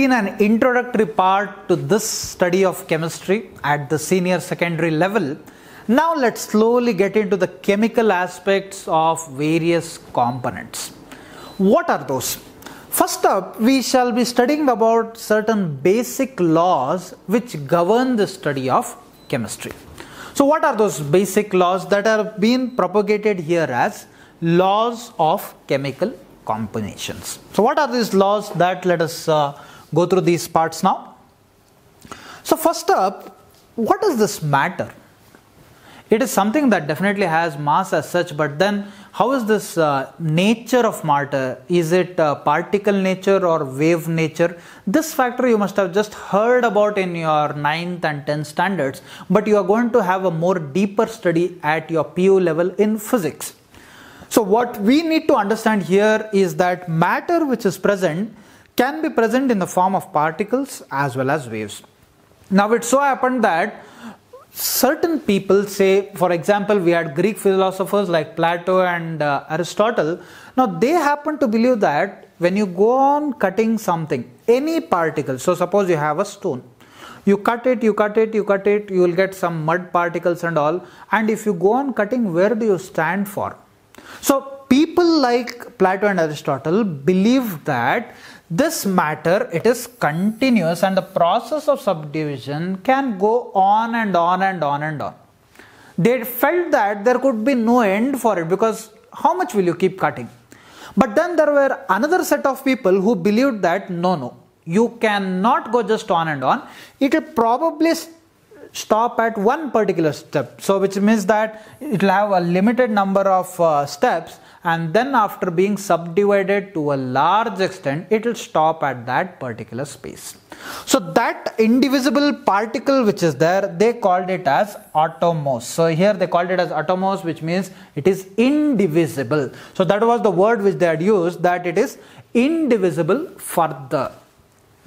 seen an introductory part to this study of chemistry at the senior secondary level. Now let's slowly get into the chemical aspects of various components. What are those? First up, we shall be studying about certain basic laws which govern the study of chemistry. So, what are those basic laws that are being propagated here as laws of chemical combinations? So, what are these laws that let us uh, go through these parts now? So, first up, what does this matter? It is something that definitely has mass as such, but then how is this uh, nature of matter? Is it uh, particle nature or wave nature? This factor you must have just heard about in your 9th and 10th standards, but you are going to have a more deeper study at your PU level in physics. So, what we need to understand here is that matter which is present can be present in the form of particles as well as waves. Now, it so happened that certain people say for example we had greek philosophers like plato and uh, aristotle. Now they happen to believe that when you go on cutting something any particle so suppose you have a stone you cut it you cut it you cut it you will get some mud particles and all. And if you go on cutting where do you stand for? So people like plato and aristotle believe that this matter it is continuous and the process of subdivision can go on and on and on and on. They felt that there could be no end for it because how much will you keep cutting? But then there were another set of people who believed that no no you cannot go just on and on. It will probably stop at one particular step. So which means that it will have a limited number of uh, steps and then after being subdivided to a large extent it will stop at that particular space. So that indivisible particle which is there they called it as atomos. So here they called it as atomos which means it is indivisible. So that was the word which they had used that it is indivisible further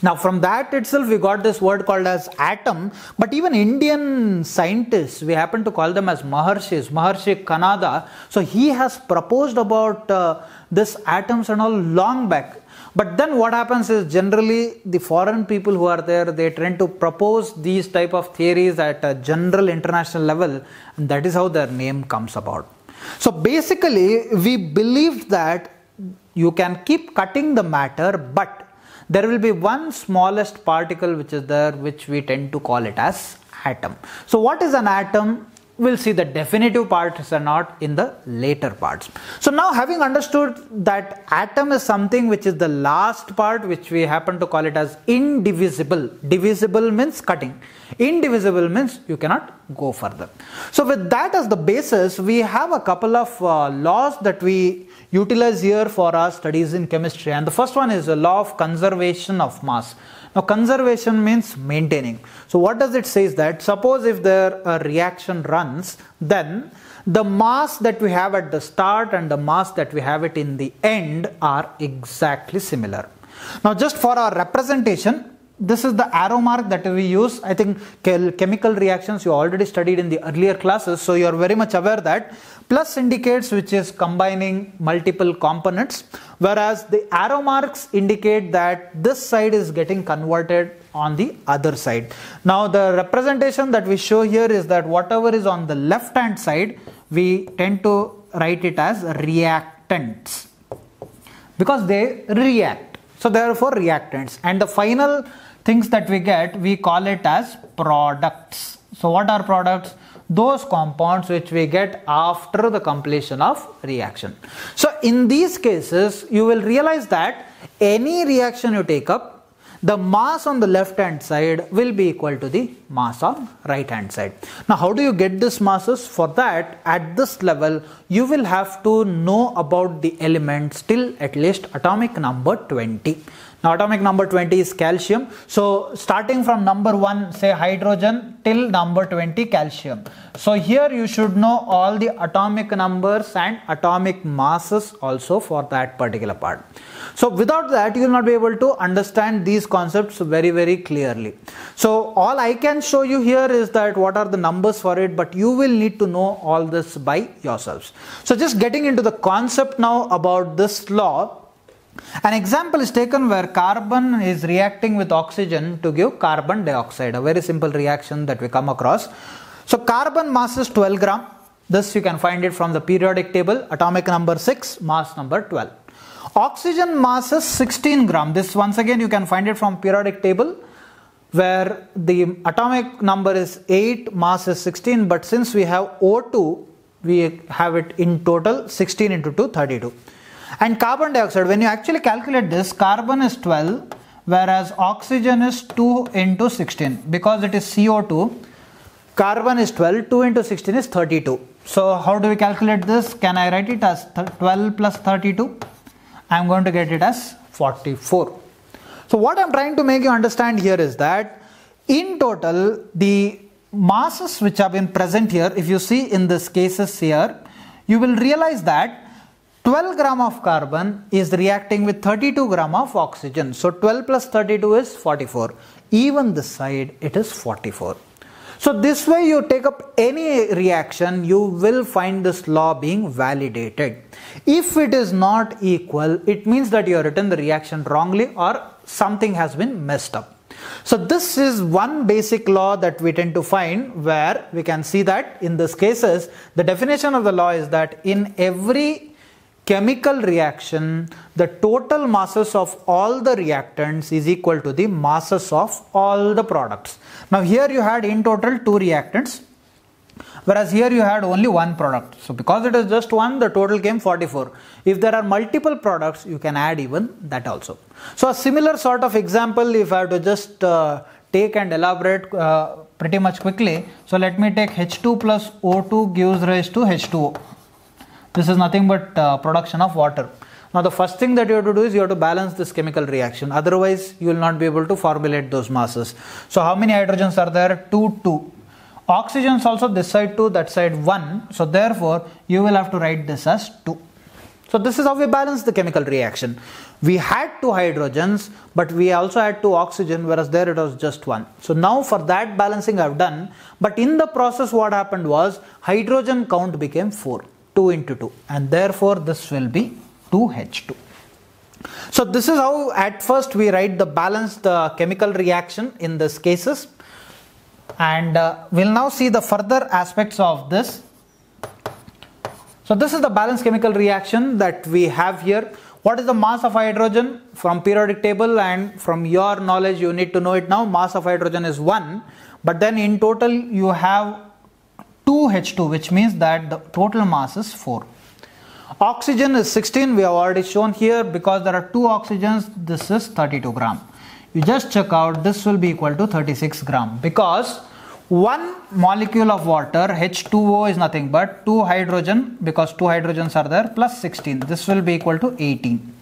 now, from that itself, we got this word called as atom. But even Indian scientists, we happen to call them as Maharshis, Maharshi Kanada. So, he has proposed about uh, this atoms and all long back. But then what happens is generally the foreign people who are there, they tend to propose these type of theories at a general international level. And that is how their name comes about. So, basically, we believe that you can keep cutting the matter, but there will be one smallest particle which is there which we tend to call it as atom. So what is an atom? We'll see the definitive parts are not in the later parts. So now having understood that atom is something which is the last part which we happen to call it as indivisible. Divisible means cutting. Indivisible means you cannot go further. So with that as the basis we have a couple of uh, laws that we utilize here for our studies in chemistry. And the first one is the law of conservation of mass. Now conservation means maintaining. So what does it say is that suppose if there a reaction runs then the mass that we have at the start and the mass that we have it in the end are exactly similar. Now just for our representation this is the arrow mark that we use. I think chemical reactions you already studied in the earlier classes so you are very much aware that plus indicates which is combining multiple components whereas the arrow marks indicate that this side is getting converted on the other side. Now the representation that we show here is that whatever is on the left hand side we tend to write it as reactants because they react. So therefore reactants. And the final things that we get we call it as products. So what are products? Those compounds which we get after the completion of reaction. So in these cases you will realize that any reaction you take up the mass on the left hand side will be equal to the mass on right hand side. Now how do you get this masses? For that at this level you will have to know about the elements till at least atomic number 20 now atomic number 20 is calcium. So starting from number 1 say hydrogen till number 20 calcium. So here you should know all the atomic numbers and atomic masses also for that particular part. So without that you will not be able to understand these concepts very very clearly. So all I can show you here is that what are the numbers for it but you will need to know all this by yourselves. So just getting into the concept now about this law An example is taken where carbon is reacting with oxygen to give carbon dioxide, a very simple reaction that we come across. So carbon mass is 12 gram. This you can find it from the periodic table, atomic number 6, mass number 12. Oxygen mass is 16 gram. This once again you can find it from periodic table where the atomic number is 8, mass is 16, but since we have O2, we have it in total 16 into 2, 32. And carbon dioxide, when you actually calculate this, carbon is 12, whereas oxygen is 2 into 16. Because it is CO2, carbon is 12, 2 into 16 is 32. So how do we calculate this? Can I write it as 12 plus 32? I am going to get it as 44. So what I'm trying to make you understand here is that in total the masses which have been present here if you see in this cases here you will realize that 12 gram of carbon is reacting with 32 gram of oxygen. So 12 plus 32 is 44. Even this side it is 44. So this way you take up any reaction, you will find this law being validated. If it is not equal, it means that you have written the reaction wrongly or something has been messed up. So this is one basic law that we tend to find where we can see that in this cases, the definition of the law is that in every chemical reaction, the total masses of all the reactants is equal to the masses of all the products. Now here you had in total two reactants whereas here you had only one product. So because it is just one the total came 44. If there are multiple products you can add even that also. So a similar sort of example if I have to just uh, take and elaborate uh, pretty much quickly. So let me take H2 plus O2 gives rise to H2O. This is nothing but uh, production of water. Now the first thing that you have to do is you have to balance this chemical reaction. Otherwise you will not be able to formulate those masses. So how many hydrogens are there? 2, 2. Oxygens also this side 2, that side 1. So therefore you will have to write this as 2. So this is how we balance the chemical reaction. We had two hydrogens, but we also had two oxygen, whereas there it was just one. So now for that balancing I've done, but in the process what happened was hydrogen count became 4, 2 into 2, and therefore this will be 2H2. So this is how at first we write the balanced uh, chemical reaction in this cases and uh, we'll now see the further aspects of this. So this is the balanced chemical reaction that we have here. What is the mass of hydrogen from periodic table and from your knowledge you need to know it now mass of hydrogen is 1 but then in total you have 2 H2 which means that the total mass is 4. Oxygen is 16 we have already shown here. Because there are two oxygens this is 32 gram. You just check out this will be equal to 36 gram. Because one molecule of water H2O is nothing but 2 hydrogen because 2 hydrogens are there plus 16 this will be equal to 18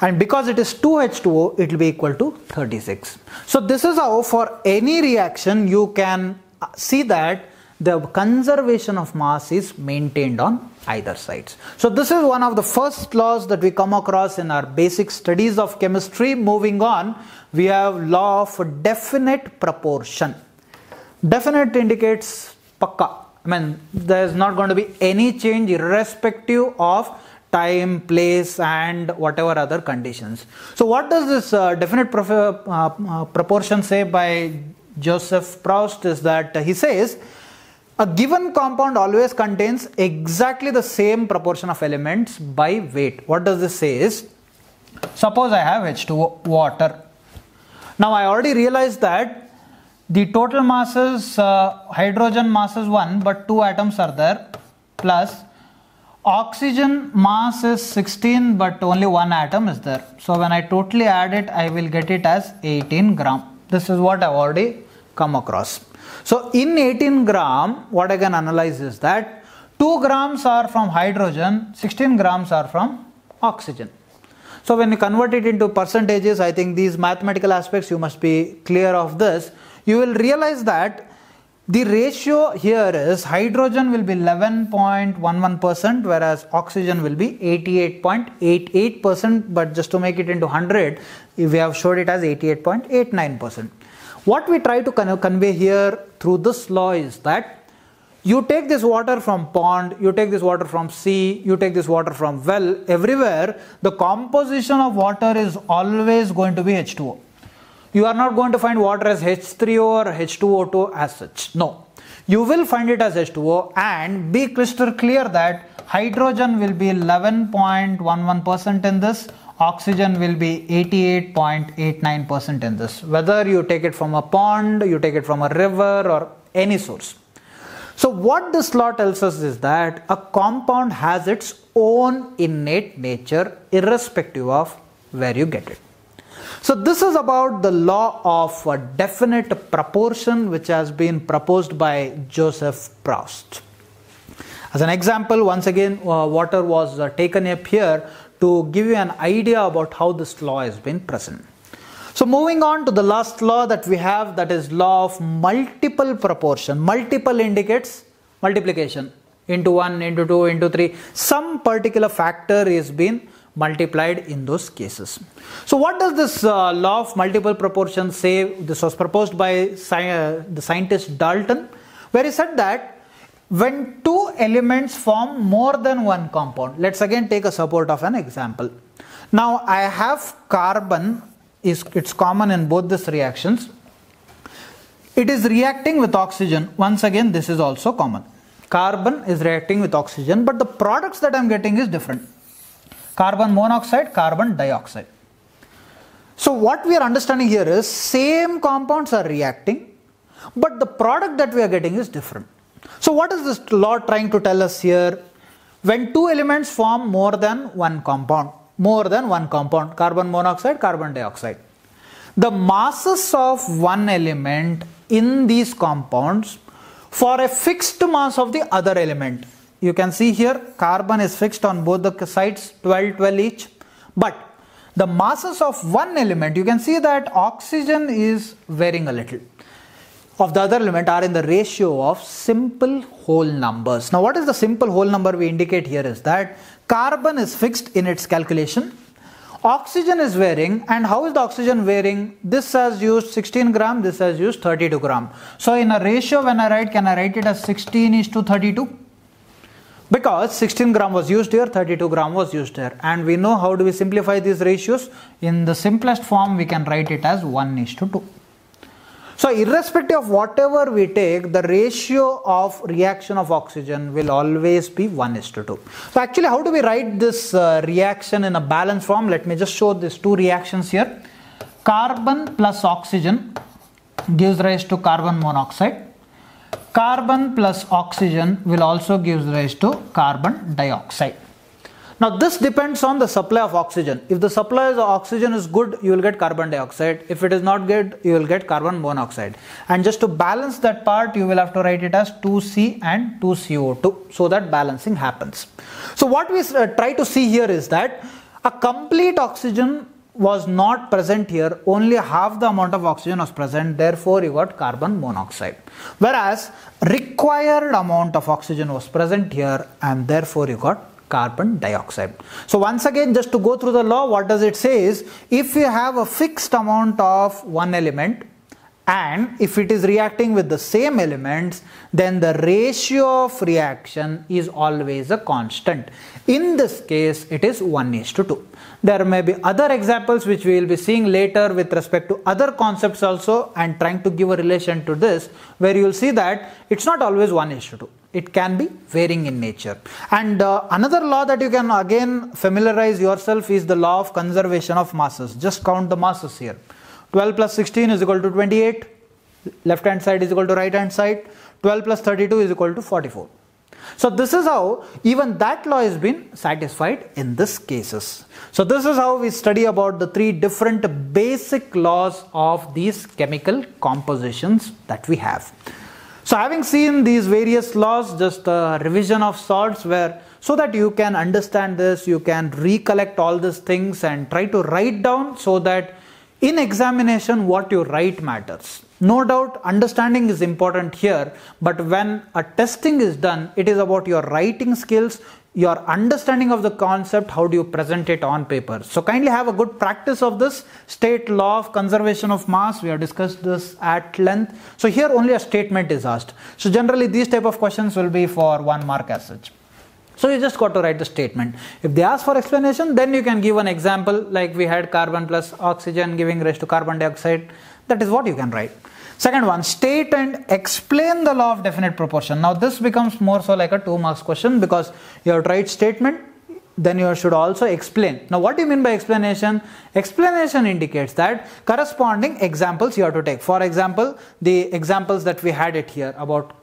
and because it is 2H2O it will be equal to 36 so this is how for any reaction you can see that the conservation of mass is maintained on either sides. So this is one of the first laws that we come across in our basic studies of chemistry. Moving on, we have law of definite proportion. Definite indicates pakka. I mean, there is not going to be any change irrespective of time, place, and whatever other conditions. So, what does this uh, definite uh, uh, proportion say by Joseph Proust is that he says a given compound always contains exactly the same proportion of elements by weight. What does this say is, suppose I have H2 water. Now I already realized that the total masses, uh, hydrogen mass is 1 but 2 atoms are there plus oxygen mass is 16 but only one atom is there. So when I totally add it I will get it as 18 gram. This is what I've already come across. So in 18 gram, what I can analyze is that 2 grams are from hydrogen, 16 grams are from oxygen. So when you convert it into percentages, I think these mathematical aspects you must be clear of this. You will realize that the ratio here is hydrogen will be 11.11% whereas oxygen will be 88.88% but just to make it into 100 we have showed it as 88.89%. What we try to convey here through this law is that you take this water from pond, you take this water from sea, you take this water from well, everywhere the composition of water is always going to be H2O. You are not going to find water as H3O or H2O2 as such. No. You will find it as H2O and be crystal clear that hydrogen will be 11.11% in this, oxygen will be 88.89% in this. Whether you take it from a pond, you take it from a river or any source. So, what this law tells us is that a compound has its own innate nature irrespective of where you get it. So, this is about the law of a definite proportion which has been proposed by Joseph Proust. As an example, once again, uh, water was uh, taken up here to give you an idea about how this law has been present. So moving on to the last law that we have that is law of multiple proportion. Multiple indicates multiplication into 1, into 2, into 3. Some particular factor is being multiplied in those cases. So what does this uh, law of multiple proportion say? This was proposed by sci uh, the scientist Dalton where he said that when two elements form more than one compound, let's again take a support of an example. Now I have carbon is it's common in both these reactions. It is reacting with oxygen. Once again, this is also common. Carbon is reacting with oxygen, but the products that I'm getting is different. Carbon monoxide, carbon dioxide. So what we are understanding here is same compounds are reacting, but the product that we are getting is different. So what is this law trying to tell us here? When two elements form more than one compound, more than one compound carbon monoxide, carbon dioxide. The masses of one element in these compounds for a fixed mass of the other element. You can see here carbon is fixed on both the sides 12 12 each but the masses of one element you can see that oxygen is varying a little of the other element are in the ratio of simple whole numbers. Now what is the simple whole number we indicate here is that Carbon is fixed in its calculation. Oxygen is varying and how is the oxygen varying? This has used 16 gram, this has used 32 gram. So in a ratio when I write, can I write it as 16 is to 32? Because 16 gram was used here, 32 gram was used here. And we know how do we simplify these ratios? In the simplest form, we can write it as 1 is to 2. So irrespective of whatever we take, the ratio of reaction of oxygen will always be 1 is to 2. So actually how do we write this uh, reaction in a balanced form? Let me just show these two reactions here. Carbon plus oxygen gives rise to carbon monoxide. Carbon plus oxygen will also give rise to carbon dioxide. Now this depends on the supply of oxygen. If the supply of oxygen is good, you will get carbon dioxide. If it is not good, you will get carbon monoxide. And just to balance that part, you will have to write it as 2C and 2CO2 so that balancing happens. So what we uh, try to see here is that a complete oxygen was not present here only half the amount of oxygen was present therefore you got carbon monoxide whereas required amount of oxygen was present here and therefore you got carbon dioxide. So once again just to go through the law what does it say is if you have a fixed amount of one element and if it is reacting with the same elements then the ratio of reaction is always a constant. In this case it is 1 is to 2. There may be other examples which we will be seeing later with respect to other concepts also and trying to give a relation to this where you will see that it's not always 1 is to 2 it can be varying in nature. And uh, another law that you can again familiarize yourself is the law of conservation of masses. Just count the masses here. 12 plus 16 is equal to 28. Left hand side is equal to right hand side. 12 plus 32 is equal to 44. So this is how even that law has been satisfied in this cases. So this is how we study about the three different basic laws of these chemical compositions that we have. So having seen these various laws, just a revision of sorts where so that you can understand this, you can recollect all these things and try to write down so that in examination what you write matters. No doubt understanding is important here, but when a testing is done, it is about your writing skills, your understanding of the concept, how do you present it on paper. So kindly have a good practice of this state law of conservation of mass. We have discussed this at length. So here only a statement is asked. So generally these type of questions will be for one mark as such. So you just got to write the statement. If they ask for explanation, then you can give an example like we had carbon plus oxygen giving rise to carbon dioxide. That is what you can write. Second one, state and explain the law of definite proportion. Now this becomes more so like a two marks question because you have to write statement, then you should also explain. Now what do you mean by explanation? Explanation indicates that corresponding examples you have to take. For example, the examples that we had it here about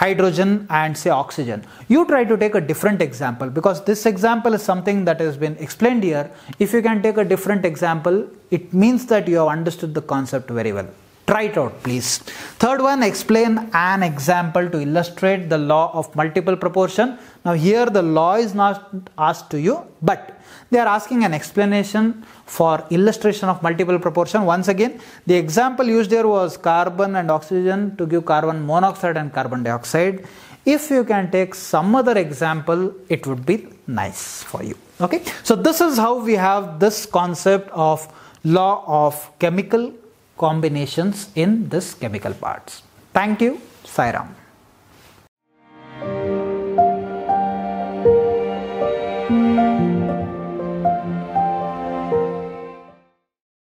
hydrogen and say oxygen. You try to take a different example because this example is something that has been explained here. If you can take a different example, it means that you have understood the concept very well. Try it out, please. Third one, explain an example to illustrate the law of multiple proportion. Now, here the law is not asked to you, but they are asking an explanation for illustration of multiple proportion. Once again, the example used here was carbon and oxygen to give carbon monoxide and carbon dioxide. If you can take some other example, it would be nice for you. Okay, so this is how we have this concept of law of chemical combinations in this chemical parts. Thank you. Sairam.